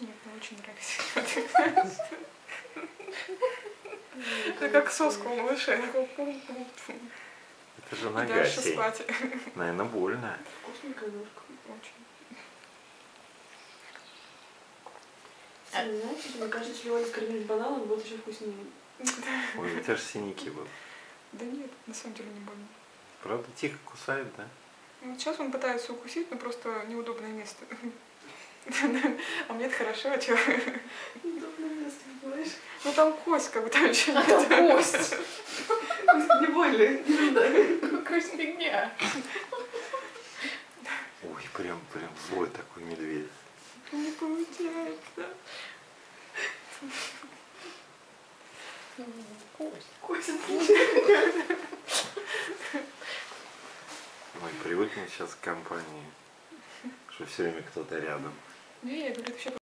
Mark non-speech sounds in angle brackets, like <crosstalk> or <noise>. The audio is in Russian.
Нет, мне очень нравится. Это как соска у пум-пум-пум. Это же нога дальше сей. спать. Наверное, больно. Вкусненькая ножка. Очень. Кстати, знаете, мне кажется, если Оля скормить бананом, будет еще вкуснее. Ой, у тебя же синяки будут. Да нет, на самом деле не больно. Правда, тихо кусает, да? Ну, сейчас он пытается укусить, но просто неудобное место. <laughs> А мне это хорошо, а чё? Удобное место, понимаешь? Ну там кость, как бы там еще А там кость. <laughs> Не больно, не. Какая фигня. <laughs> Ой, прям, прям злой такой медведь. Не получается. Кость. Ой, привыкнет сейчас к компании, что все время кто-то рядом. Не, я говорю, вообще